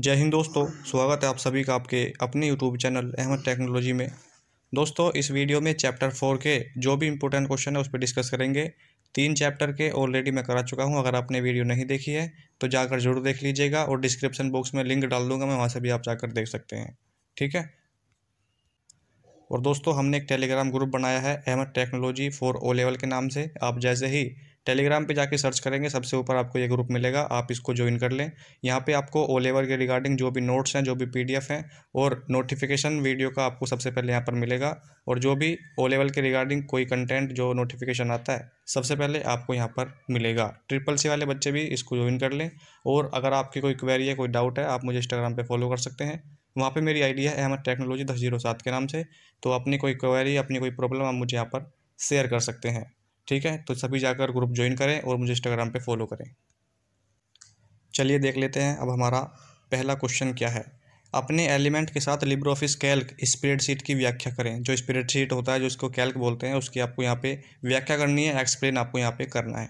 जय हिंद दोस्तों, स्वागत है आप सभी का आपके अपने यूट्यूब चैनल अहमद टेक्नोलॉजी में। दोस्तों, इस वीडियो में चैप्टर फोर के जो भी इंपॉर्टेंट क्वेश्चन है उस पर डिस्कस करेंगे। तीन चैप्टर के ऑलरेडी मैं करा चुका हूँ, अगर आपने वीडियो नहीं देखी है तो जाकर ज़रूर देख लीजिएगा और डिस्क्रिप्शन बॉक्स में लिंक डाल दूँगा मैं, वहाँ से भी आप जाकर देख सकते हैं। ठीक है? और दोस्तों, हमने एक टेलीग्राम ग्रुप बनाया है, Ahmad technology for O level के नाम से। आप जैसे ही टेलीग्राम पे जाके सर्च करेंगे, सबसे ऊपर आपको ये ग्रुप मिलेगा, आप इसको ज्वाइन कर लें। यहाँ पे आपको ओ लेवल के रिगार्डिंग जो भी नोट्स हैं, जो भी पीडीएफ हैं, और नोटिफिकेशन वीडियो का आपको सबसे पहले यहाँ पर मिलेगा, और जो भी ओ लेवल के रिगार्डिंग कोई कंटेंट जो नोटिफिकेशन आता है, सबसे पहले आपको यहाँ पर मिलेगा। ट्रिपल सी वाले बच्चे भी इसको ज्वाइन कर लें, और अगर आपकी कोई क्वेरी है कोई डाउट है, आप मुझे इंस्टाग्राम पर फॉलो कर सकते हैं। वहाँ पे मेरी आईडी है अहमद टेक्नोलॉजी दस ज़ीरो सात के नाम से तो अपनी कोई क्वेरी अपनी कोई प्रॉब्लम आप मुझे यहाँ पर शेयर कर सकते हैं। ठीक है? तो सभी जाकर ग्रुप ज्वाइन करें और मुझे इंस्टाग्राम पे फॉलो करें। चलिए देख लेते हैं अब हमारा पहला क्वेश्चन क्या है? अपने एलिमेंट के साथ लिब्रो ऑफ़िस कैल्क स्प्रेडशीट की व्याख्या करें। जो स्प्रेडशीट होता है, जो इसको कैल्क बोलते हैं, उसकी आपको यहाँ पे व्याख्या करनी है एक्सप्लेन आपको यहाँ पे करना है।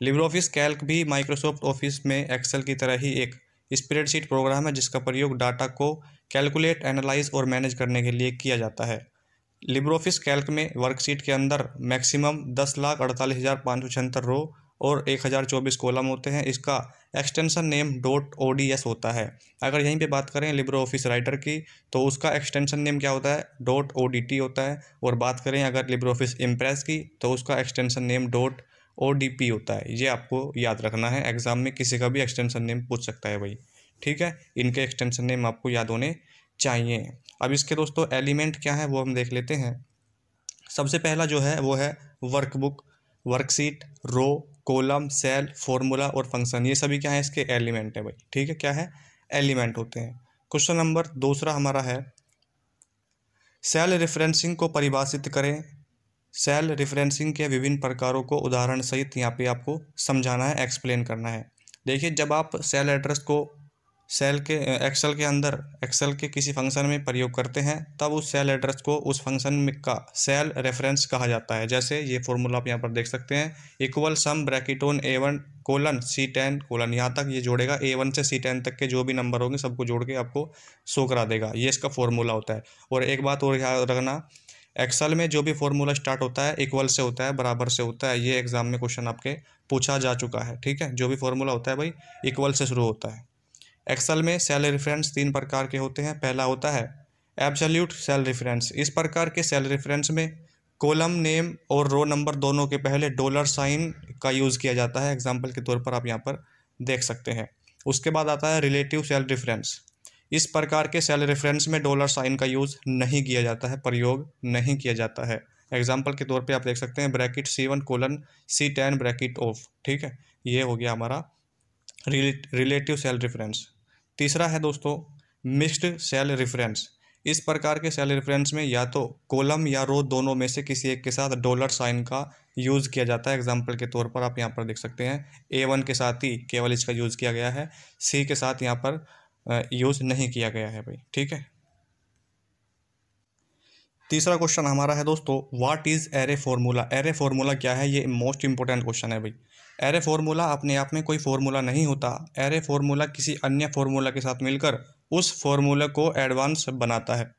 लिब्रो ऑफ़िस कैल्क भी माइक्रोसॉफ्ट ऑफ़िस में एक्सेल की तरह ही एक स्प्रेडशीट प्रोग्राम है, जिसका प्रयोग डाटा को कैलकुलेट एनालाइज और मैनेज करने के लिए किया जाता है। लिब्रोफिस कैल्क में वर्कशीट के अंदर मैक्सिमम दस लाख अड़तालीस हज़ार पाँच सौ छिहत्तर रो और एक हज़ार चौबीस कॉलम होते हैं। इसका extension name dot O D S होता है। अगर यहीं पे बात करें लिब्रो ऑफ़िस राइटर की तो उसका एक्सटेंशन नेम क्या होता है? डॉट ओ डी टी होता है। और बात करें अगर लिब्रो ऑफ़िस इम्प्रेस की तो उसका extension name dot O D P होता है। ये आपको याद रखना है। एग्ज़ाम में किसी का भी एक्सटेंशन नेम पूछ सकता है भाई। ठीक है? इनके एक्सटेंशन नेम आपको याद होने चाहिए। अब इसके दोस्तों, एलिमेंट क्या है वो हम देख लेते हैं। सबसे पहला जो है, वो है workbook, worksheet, row, column, cell, formula और फ़ंक्शन। ये सभी क्या है, इसके एलिमेंट है भाई। ठीक है, क्या है? एलिमेंट होते हैं। क्वेश्चन नंबर दूसरा हमारा है, सेल रेफरेंसिंग को परिभाषित करें। सेल रेफरेंसिंग के विभिन्न प्रकारों को उदाहरण सहित यहाँ पे आपको समझाना है, एक्सप्लेन करना है। देखिए, जब आप सेल एड्रेस को सेल के एक्सेल के अंदर एक्सेल के किसी फ़ंक्शन में प्रयोग करते हैं, तब उस सेल एड्रेस को उस फ़ंक्शन में का सेल रेफरेंस कहा जाता है। जैसे ये फॉर्मूला आप यहाँ पर देख सकते हैं equal sum bracket on A one colon C ten colon यहाँ तक ये जोड़ेगा ए वन से सी टेन तक के जो भी नंबर होंगे, सबको जोड़ के आपको शो करा देगा। ये इसका फॉर्मूला होता है। और एक बात और याद रखना एक्सेल में जो भी फॉर्मूला स्टार्ट होता है इक्वल से होता है, बराबर से होता है, ये एग्ज़ाम में क्वेश्चन आपके पूछा जा चुका है, ठीक है? जो भी फॉर्मूला होता है भाई इक्वल से शुरू होता है। एक्सेल में सेल रेफरेंस तीन प्रकार के होते हैं। पहला होता है एब्सोल्यूट सेल रेफरेंस इस प्रकार के सेल रेफरेंस में कॉलम नेम और रो नंबर दोनों के पहले डॉलर साइन का यूज़ किया जाता है। एग्ज़ाम्पल के तौर पर आप यहाँ पर देख सकते हैं। उसके बाद आता है रिलेटिव सेल रेफरेंस इस प्रकार के सेल रेफरेंस में डॉलर साइन का यूज़ नहीं किया जाता है, प्रयोग नहीं किया जाता है। एग्ज़ाम्पल के तौर पे आप देख सकते हैं bracket C one colon C ten bracket off ठीक है? ये हो गया हमारा रिलेटिव सेल रेफरेंस तीसरा है दोस्तों, मिक्स्ड सेल रेफरेंस। इस प्रकार के सेल रेफरेंस में या तो कॉलम या रो दोनों में से किसी एक के साथ डॉलर साइन का यूज़ किया जाता है। एग्ज़ाम्पल के तौर पर आप यहाँ पर देख सकते हैं, ए वन के साथ ही केवल इसका यूज़ किया गया है, सी के साथ यहाँ पर यूज़ नहीं किया गया है भाई, ठीक है? तीसरा क्वेश्चन हमारा है दोस्तों what is array formula array formula क्या है? ये मोस्ट इंपॉर्टेंट क्वेश्चन है भाई। एरे फार्मूला अपने आप में कोई फार्मूला नहीं होता। एरे फार्मूला किसी अन्य फार्मूला के साथ मिलकर उस फार्मूले को एडवांस बनाता है।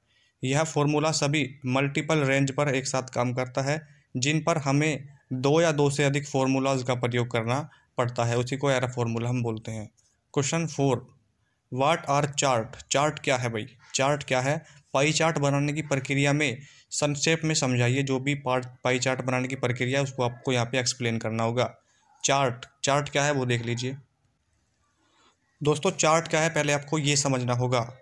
यह फार्मूला सभी मल्टीपल रेंज पर एक साथ काम करता है, जिन पर हमें दो या दो से अधिक फार्मूलाज का प्रयोग करना पड़ता है। उसी को एरे फार्मूला हम बोलते हैं। Question four what are chart chart क्या है भाई? चार्ट क्या है? पाई चार्ट बनाने की प्रक्रिया में संक्षेप में समझाइए, जो भी पार्ट पाई चार्ट बनाने की प्रक्रिया उसको आपको यहाँ पे एक्सप्लेन करना होगा। चार्ट चार्ट क्या है वो देख लीजिए। दोस्तों, चार्ट क्या है, पहले आपको ये समझना होगा।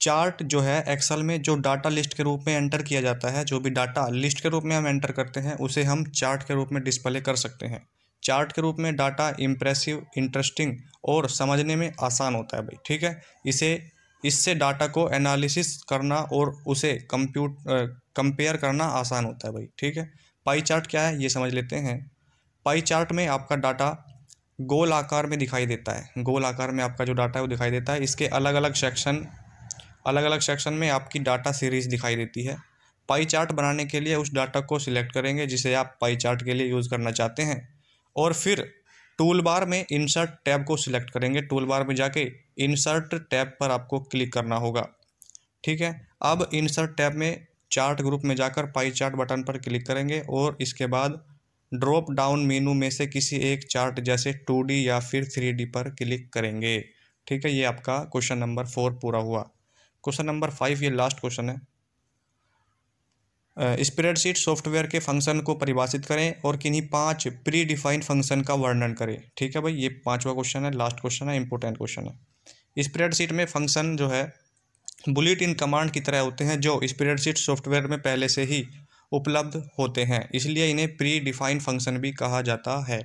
चार्ट जो है एक्सेल में जो डाटा लिस्ट के रूप में एंटर किया जाता है, जो भी डाटा लिस्ट के रूप में हम एंटर करते हैं, उसे हम चार्ट के रूप में डिस्प्ले कर सकते हैं। चार्ट के रूप में डाटा इम्प्रेसिव इंटरेस्टिंग और समझने में आसान होता है भाई, ठीक है? इसे इससे डाटा को एनालिसिस करना और उसे कंप्यूट कंपेयर करना आसान होता है भाई, ठीक है? पाई चार्ट क्या है? ये समझ लेते हैं। पाई चार्ट में आपका डाटा गोल आकार में दिखाई देता है। गोल आकार में आपका जो डाटा है वो दिखाई देता है। इसके अलग अलग सेक्शन अलग अलग सेक्शन में आपकी डाटा सीरीज़ दिखाई देती है। पाई चार्ट बनाने के लिए उस डाटा को सिलेक्ट करेंगे जिसे आप पाई चार्ट के लिए यूज़ करना चाहते हैं। और फिर टूल बार में इंसर्ट टैब को सिलेक्ट करेंगे। टूल बार में जाके इंसर्ट टैब पर आपको क्लिक करना होगा। ठीक है? अब इंसर्ट टैब में चार्ट ग्रुप में जाकर पाई चार्ट बटन पर क्लिक करेंगे और इसके बाद ड्रॉप डाउन मेनू में से किसी एक चार्ट जैसे टू या फिर थ्री पर क्लिक करेंगे। ठीक है? ये आपका क्वेश्चन नंबर फोर पूरा हुआ। क्वेश्चन नंबर फाइव ये लास्ट क्वेश्चन है। स्प्रेडशीट सॉफ्टवेयर के फ़ंक्शन को परिभाषित करें और किन्हीं पाँच प्री डिफाइंड फ़ंक्शन का वर्णन करें। ठीक है भाई? ये पांचवा क्वेश्चन है लास्ट क्वेश्चन है इंपॉर्टेंट क्वेश्चन है। स्प्रेडशीट में फ़ंक्शन जो है बुलेट इन कमांड की तरह होते हैं, जो स्प्रेडशीट सॉफ्टवेयर में पहले से ही उपलब्ध होते हैं। इसलिए इन्हें प्री डिफाइंड फ़ंक्शन भी कहा जाता है।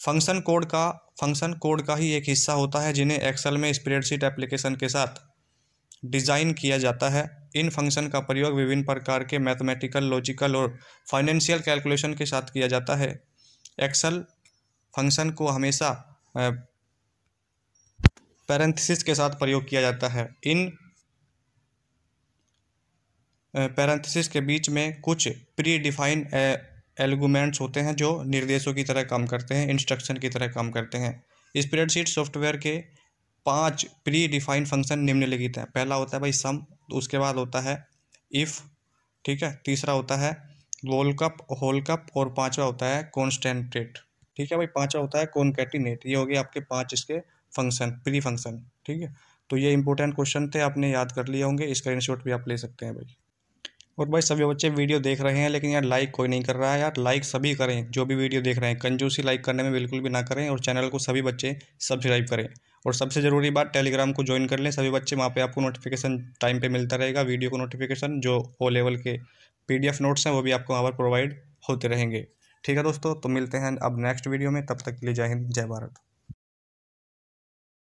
फ़ंक्शन कोड का फ़ंक्शन कोड का ही एक हिस्सा होता है, जिन्हें एक्सेल में स्प्रेडशीट एप्लीकेशन के साथ डिज़ाइन किया जाता है। इन फ़ंक्शन का प्रयोग विभिन्न प्रकार के मैथमेटिकल, लॉजिकल और फाइनेंशियल कैलकुलेशन के साथ किया जाता है। एक्सल फ़ंक्शन को हमेशा पैरेंथिसिस के साथ प्रयोग किया जाता है। इन पैरेंथिसिस के बीच में कुछ प्री डिफाइन एलगुमेंट्स होते हैं जो निर्देशों की तरह काम करते हैं, इंस्ट्रक्शन की तरह काम करते हैं। स्प्रेडशीट सॉफ्टवेयर के पाँच प्री डिफाइंड फ़ंक्शन निम्नलिखित हैं। पहला होता है भाई सम तो उसके बाद होता है इफ़ ठीक है? तीसरा होता है वोल कप होल कप और पांचवा होता है कॉन्स्टेंट्रेट ठीक है भाई? पांचवा होता है कॉनकेटिनेट ये हो गए आपके पाँच इसके फ़ंक्शन प्री फ़ंक्शन ठीक है? तो ये इंपॉर्टेंट क्वेश्चन थे, आपने याद कर लिए होंगे। स्क्रीनशॉट भी आप ले सकते हैं भाई। और भाई सभी बच्चे वीडियो देख रहे हैं, लेकिन यार लाइक कोई नहीं कर रहा है यार। लाइक सभी करें, जो भी वीडियो देख रहे हैं। कंजूसी लाइक करने में बिल्कुल भी ना करें और चैनल को सभी बच्चे सब्सक्राइब करें। और सबसे ज़रूरी बात टेलीग्राम को ज्वाइन कर लें। सभी बच्चे वहाँ पे आपको नोटिफिकेशन टाइम पे मिलता रहेगा वीडियो को नोटिफिकेशन जो ओ लेवल के पीडीएफ नोट्स हैं, वो भी आपको वहाँ पर प्रोवाइड होते रहेंगे। ठीक है दोस्तों तो मिलते हैं अब नेक्स्ट वीडियो में। तब तक के लिए जय हिंद, जय भारत।